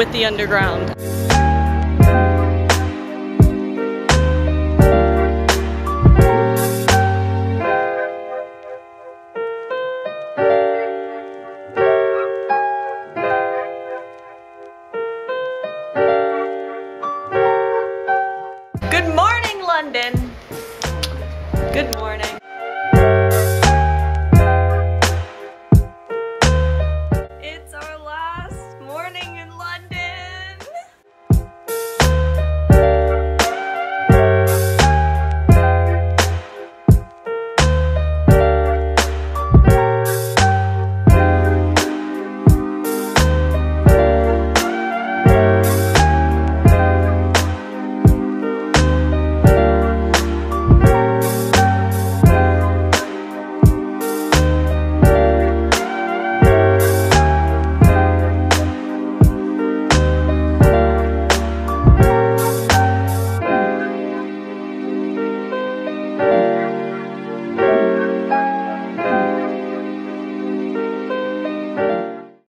with the underground. Good morning, London. Good morning.